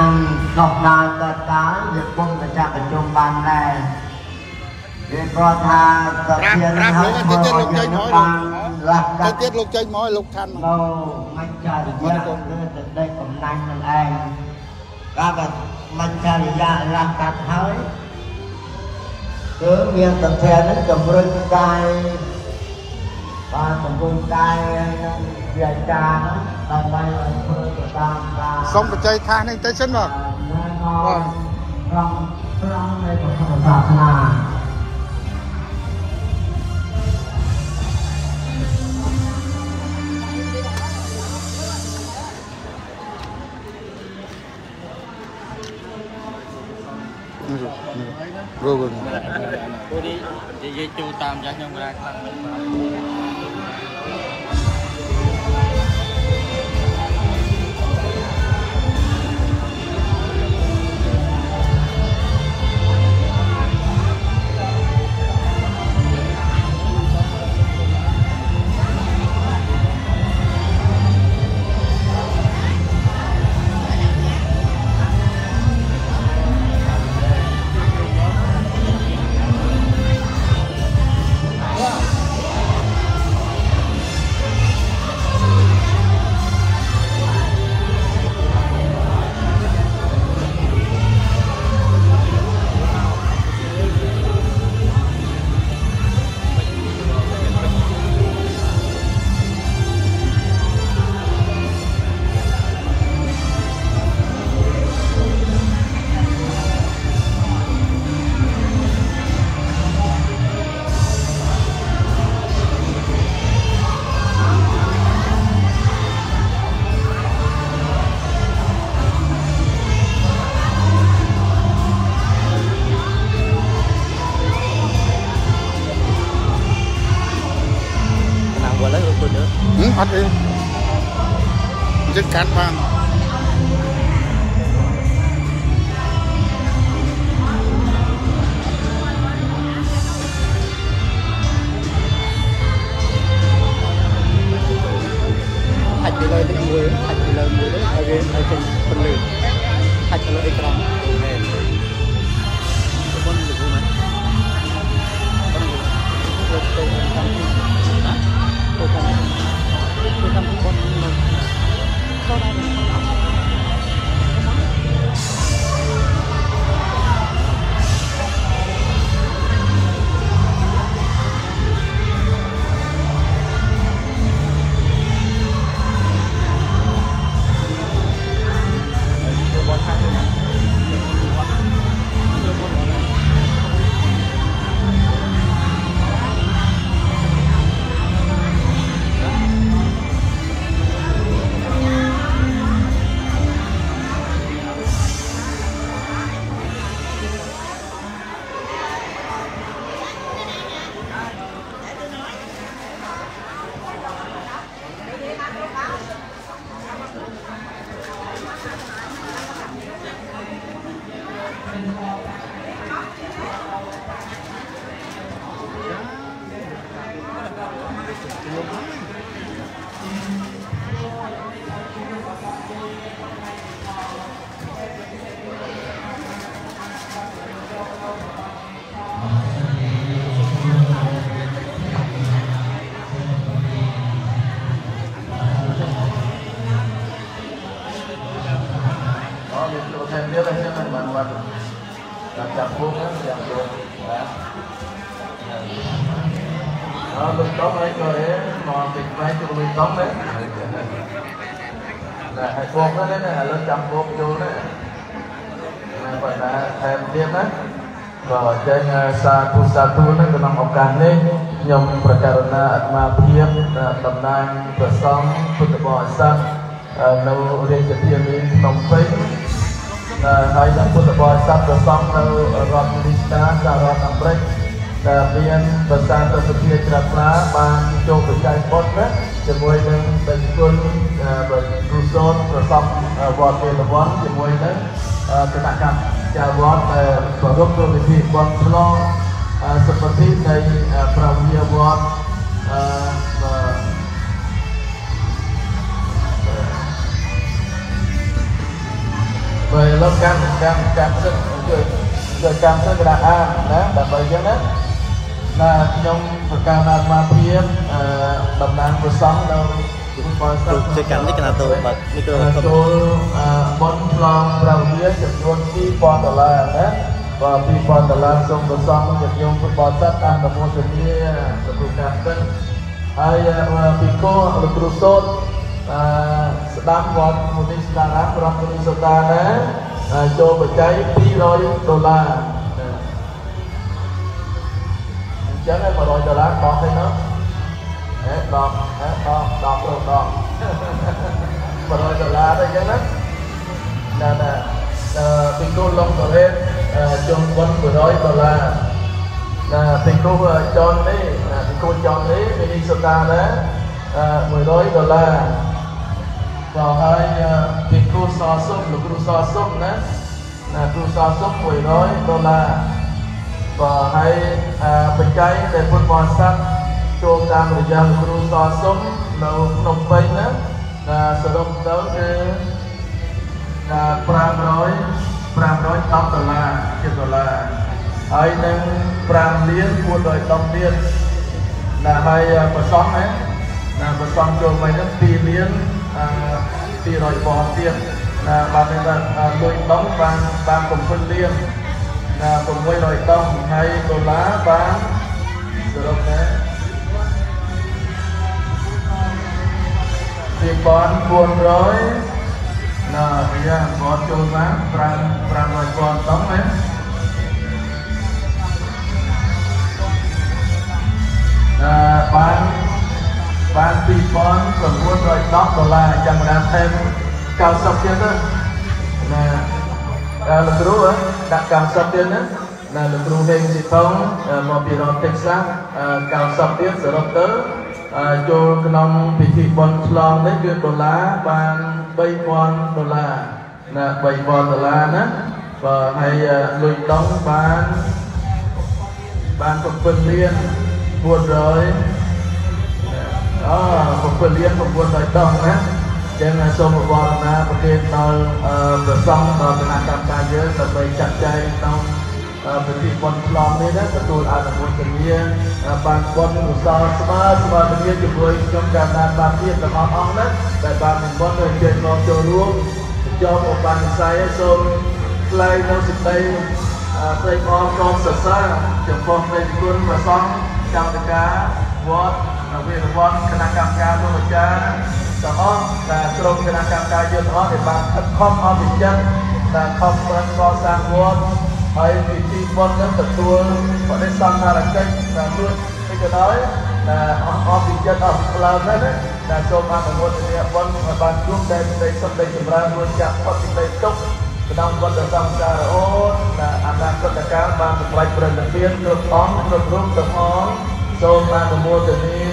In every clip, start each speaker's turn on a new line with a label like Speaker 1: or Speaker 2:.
Speaker 1: នឹងដោះដើរកើតកើតវាពុំទៅចាក់ប្រជុំបានដែរវាគាត់ថាតើជានឹងហើយធ្វើឲ្យយើងបានលាស់
Speaker 2: ទៅ
Speaker 1: កាត់
Speaker 2: ទៀតលោកចេញមកឲ្យលោកឋានមក
Speaker 1: នៅមិនចារិយាគឺទៅដេកកំណាញ់នឹងឯងកាលតែមិនចារិយាលាស់កាត់ហើយគឺមានតន្ត្រីនឹងជំរុញកាយបានជំរុញកាយនឹង វាចាហ្នឹងដើម្បីឲ្យធ្វើទៅតាមការ
Speaker 2: សុំបច្ច័យថាសនេះទៅសិនមក
Speaker 1: បាទត្រង់ត្រង់នៃពុទ្ធសាសនា
Speaker 2: រួច
Speaker 3: ពួកនេះនិយាយចូលតាមចាស់ខ្ញុំក៏ខ្លាំង
Speaker 4: ហឹ
Speaker 2: មអត់ទេចិត្តកាត់បាន
Speaker 4: ហាច់ទៅលើទឹកមួយហាច់ទៅលើមួយទៅឲ្យវាឲ្យចេញពន្លឺ ហាច់ទៅលើអេក្រង់មែនបុនលោ
Speaker 5: dan campur kan yang belum ya. Đó, lúc đó mấy người ấy, mà việc mấy cho lúc đó đấy là hai buộc đó đấy là lên chăm buộc vô đấy là phải là thêm tiếp đấy ក៏ចេញសាធុសាធុនឹងក្នុងឱកាសនេះខ្ញុំប្រកាសណាអាត្មាភាពតំណាងព្រះសង្ឃពុទ្ធបរិស័ទនៅរាជធានីភ្នំពេញ ហើយនឹងពុទ្ធបរិស័ទព្រះសង្ឃនៅរដ្ឋអាមេរិកសហរដ្ឋអាមេរិកដែលមានប្រសាទសភាជ្រះថ្លាបានចូលបច្ច័យបុត្រណាជាមួយនឹងបេក្ខជនគ្រូសូត្រប្រសពវត្តវេលវ័នជាមួយនឹងគណៈកម្មការវត្តដែលប្ររពធ្វើពិធីបន់ឆ្លងសុខភាពនៃប្រវិយវត្តអឺ ប rồi lớp cam cam cam sức rồi rồi cam sức cái là an đó là bởi vậy đó là trong ប្រកាសអាត្មាភាពអឺតំណាងព្រះសង្ឃនៅពលស
Speaker 4: ទូជួយកាន់នេះកណាតូបើមីក្រូហ្វូន
Speaker 5: ចូលអឺបនឆ្លងព្រះវិហារចំនួន2000ដុល្លារណាបាទ2000ដុល្លារសូមព្រះសង្ឃជំនុំពុទ្ធបរិស័ទអនុមោទនាទទួលការពិតហើយពីគោលោកគ្រូសូត្រអឺ ស្ដាប់វត្តមុនីស្ដារាប្រមុនីសូតាណាចូលបច្ច័យ200ដុល្លារអញ្ចឹង100ដុល្លារដកទេណាហេដកហេដកដកព្រោះដក100ដុល្លារទេអញ្ចឹងណាណាណាពីគោលងតរេតជុំវត្ត100ដុល្លារណាពីគោចននេះពីគោចននេះមីនីសូតាណា100ដុល្លារ ក៏ហើយពីគ្រូសសុំលោកគ្រូសសុំណាណាគ្រូសសុំ100ដុល្លារក៏ហើយបច្ច័យដែលពុទ្ធបរិស័ទចូលតាមរយៈលោកគ្រូសសុំនៅភ្នំពេញណាណាសរុបទៅគឺ500 510ដុល្លារជាដុល្លារហើយនឹង5លាន410លានណាហើយប្រសងណាណាប្រសងចូលមកនឹង2លាន 200បនទៀតណាបានថាលុយដងបានបាន7លានណា600ដងហើយដុល្លារបានសរុបណា2400ណាវាបនចូលបាន5 500បនដងណា 2910ដុល្លារចាំបានថែម90ទៀតទៅណាដល់លោកគ្រូដាក់90ទៀតណាណាលោកគ្រូហេងស៊ីថងមកពីរដ្ឋតិចសាស90ទៀតសរុបទៅចូលក្នុងពិធីបុណ្យឆ្លងនេះគឺដុល្លារបាន3000ដុល្លារណា3000ដុល្លារណាបើហើយលុយដងបានបាន7លាន400 អូ7លាន900ដងណាចឹងសូមបវរណាប្រគេនដល់ប្រសង់ដល់គណៈកម្មការយើងដើម្បីចាត់ចែងក្នុងពិធីបុណ្យឆ្លងនេះណាទទួលអនុមោទនាបានបុណ្យកុសលស្មើស្មើគ្នាជាមួយខ្ញុំកាលណាបានទៀតទាំងអស់អង្គណាដែលបាននិមន្តទៅជើញមកចូលរួមចូលឧបនិស្ស័យសូមថ្លែងនៅសេចក្តីព្រៃអរគុណសរសើរចំពោះព្រះគុណព្រះសង្ឃកម្មការវត្ត វិរវត្តគណៈកម្មការលោកអាចារ្យទាំងអស់ដែលក្រុមគណៈកម្មការយើងទាំងអស់ដែលបានខិតខំអស់វិចិត្រដែលខំប្រឹងកសាងវត្តហើយពិធីបុណ្យនឹងទទួលបដិសង្ឃារកិច្ចដែលលួចនេះក៏ដោយដែលអស់អស់វិចិត្រអស់ផ្លើមណាស់ដែលសូមអនុមោទនាបុណ្យឲ្យបានជួបតែសេចក្តីសុខនៃចម្រើនរួចចាក់ផុតពីនៃទុក្ខក្នុងវត្តសង្សារអូនដែលអនាគតកាលបានសម្រេចប្រតិភិនគ្រប់អង្គគ្រប់រូបទាំងអស់ សូមអនុមោទនា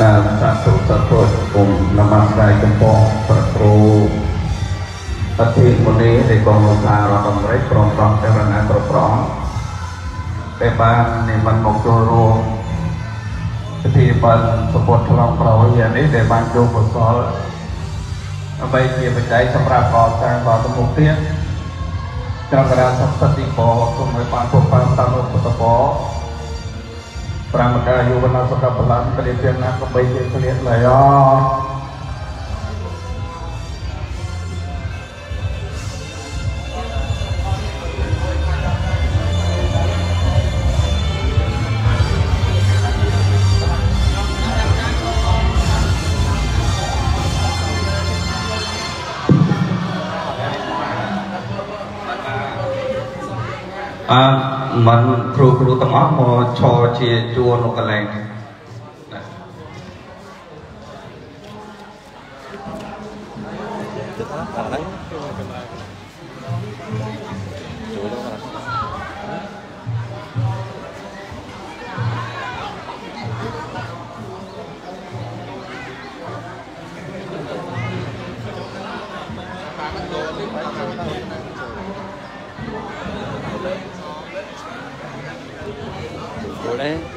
Speaker 6: ណាសាធុសាធុគុំនមស្ការចំពោះព្រះគ្រូ អធិមុនីនៃកងលោកថារដ្ឋអាមេរិកព្រមទាំងចរណាគ្រប់ប្រងដែលបាននិមន្តមកចូលរួមពិធីបុណ្យសពុតឆ្លងប្រវត្តិនេះដែលបានចូលកុសលដើម្បីជាបច្ច័យសម្រាប់កសាងវត្តមុខទៀតក្រករាសុខសតិបោគុំឲ្យបានពុទ្ធតាមតាមពុទ្ធបោប្រាមកាយុវនសុខបលាពលិពាណាកបីជាក្លៀតលាយោអឺ មិនគ្រូគ្រូទាំងអស់មកឈរជាជួរនៅកន្លែងនេះណា
Speaker 4: ទឹកហ្នឹងជួយ ទៅណា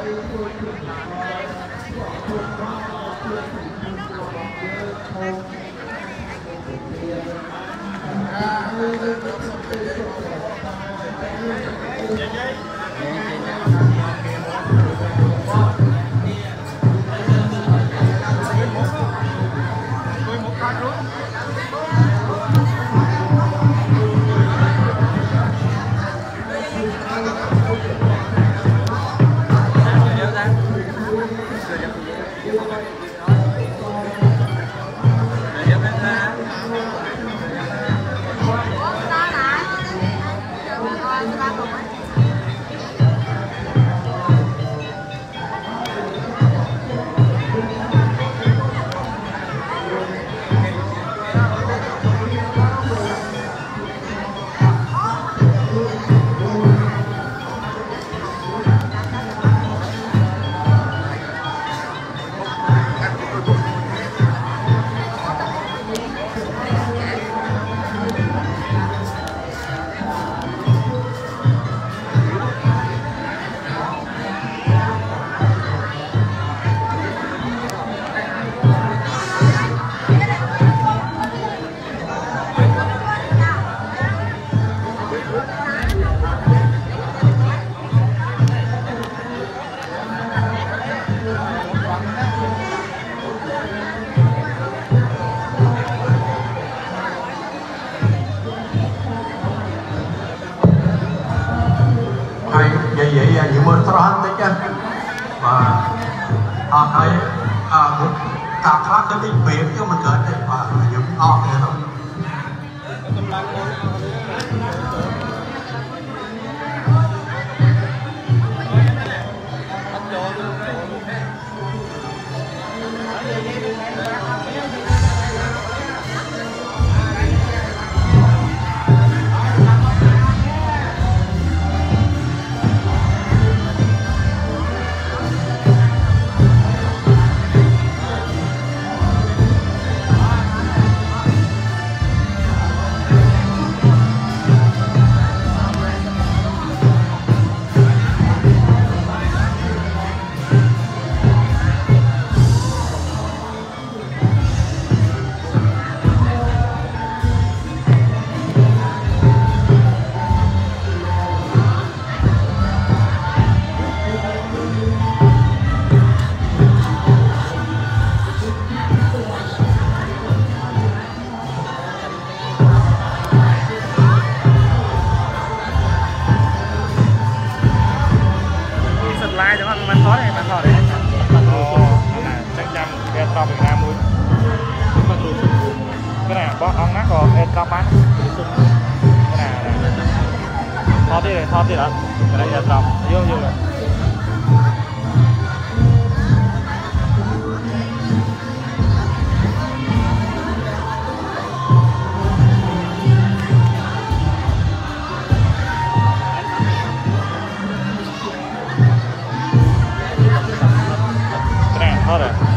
Speaker 7: ហើយ កគឺមិនកើតទេបាទយើងអត់ទេ
Speaker 3: តឡាយទៅមិនថតទេមិនថតទេអូណាចឹងចាំវាតបពីណាមួយគឺណាបោះអង្គណាក៏អេតបបានគឺណាថតទៀ តថ